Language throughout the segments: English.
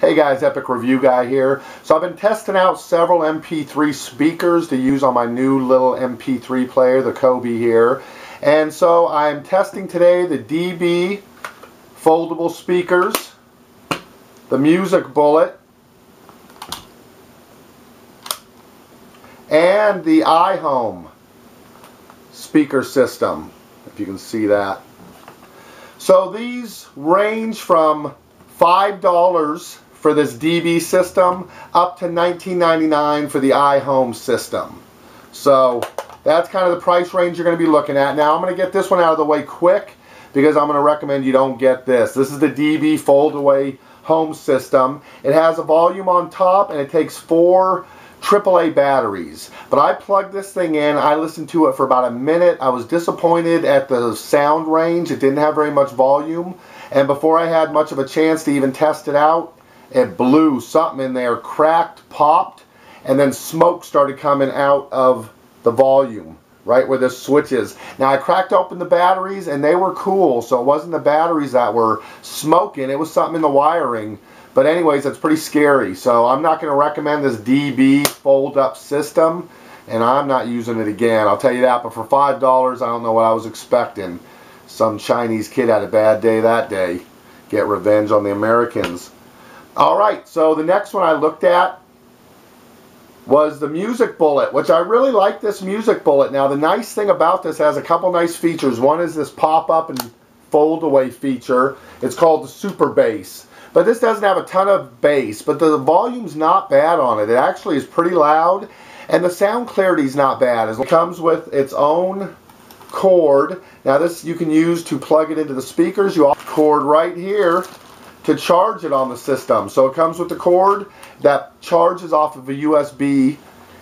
Hey guys, Epic Review Guy here. So I've been testing out several MP3 speakers to use on my new little MP3 player, the Coby here. And so I'm testing today the DB foldable speakers, the Music Bullet, and the iHome speaker system, if you can see that. So these range from $5 for this DB system up to $19.99 for the iHome system. So that's kind of the price range you're going to be looking at. Now I'm going to get this one out of the way quick because I'm going to recommend you don't get this. This is the DB fold away home system. It has a volume on top and it takes four AAA batteries. But I plugged this thing in. I listened to it for about a minute. I was disappointed at the sound range. It didn't have very much volume. And before I had much of a chance to even test it out, it blew something in there, cracked, popped, and then smoke started coming out of the volume, right where this switch is. Now I cracked open the batteries and they were cool, so it wasn't the batteries that were smoking, it was something in the wiring. But anyways, it's pretty scary. So I'm not going to recommend this DB fold-up system, and I'm not using it again. I'll tell you that, but for $5, I don't know what I was expecting. Some Chinese kid had a bad day that day. Get revenge on the Americans. All right, so the next one I looked at was the Music Bullet, which I really like this Music Bullet. Now, the nice thing about this has a couple nice features. One is this pop-up and fold-away feature. It's called the Super Bass. But this doesn't have a ton of bass, but the volume's not bad on it. It actually is pretty loud, and the sound clarity is not bad. It comes with its own cord. Now this you can use to plug it into the speakers. You cord right here to charge it on the system. So it comes with the cord that charges off of a USB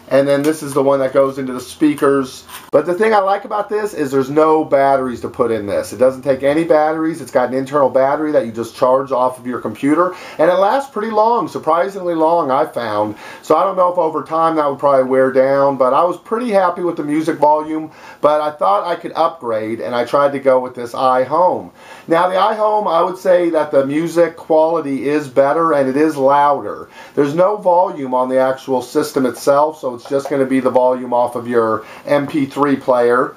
and then this is the one that goes into the speakers. But the thing I like about this is there's no batteries to put in this. It doesn't take any batteries. It's got an internal battery that you just charge off of your computer. And it lasts pretty long, surprisingly long I found. So I don't know if over time that would probably wear down. But I was pretty happy with the music volume. But I thought I could upgrade and I tried to go with this iHome. Now the iHome, I would say that the music quality is better and it is louder. There's no volume on the actual system itself. So it's just going to be the volume off of your MP3 player.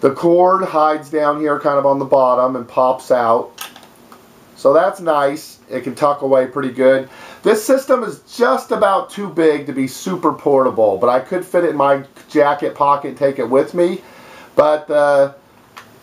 The cord hides down here kind of on the bottom and pops out. So that's nice. It can tuck away pretty good. This system is just about too big to be super portable, but I could fit it in my jacket pocket and take it with me. But uh,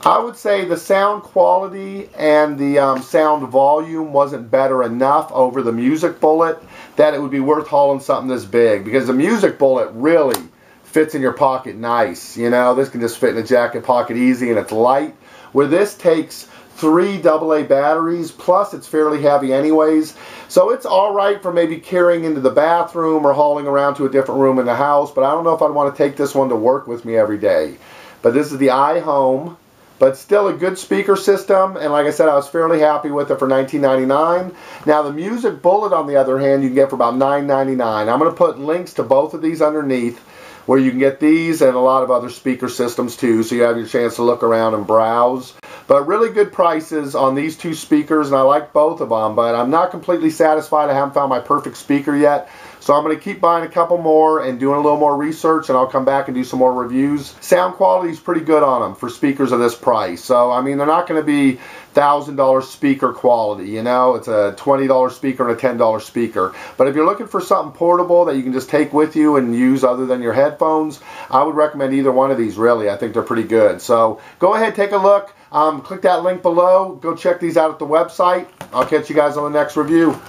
I would say the sound quality and the um, sound volume wasn't better enough over the Music Bullet that it would be worth hauling something this big because the Music Bullet really fits in your pocket nice. You know, this can just fit in a jacket pocket easy and it's light. Where this takes three AA batteries, plus it's fairly heavy anyways. So it's alright for maybe carrying into the bathroom or hauling around to a different room in the house, but I don't know if I'd want to take this one to work with me every day. But this is the iHome but still a good speaker system and like I said I was fairly happy with it for $19.99 now the music bullet on the other hand you can get for about $9.99 I'm going to put links to both of these underneath where you can get these and a lot of other speaker systems too so you have your chance to look around and browse. But really good prices on these two speakers and I like both of them but I'm not completely satisfied. I haven't found my perfect speaker yet so I'm going to keep buying a couple more and doing a little more research and I'll come back and do some more reviews. Sound quality is pretty good on them for speakers of this price. So I mean they're not going to be $1,000 speaker quality, you know. It's a $20 speaker and a $10 speaker. But if you're looking for something portable that you can just take with you and use other than your headphones, I would recommend either one of these really. I think they're pretty good. So go ahead, take a look. Um, click that link below. Go check these out at the website. I'll catch you guys on the next review.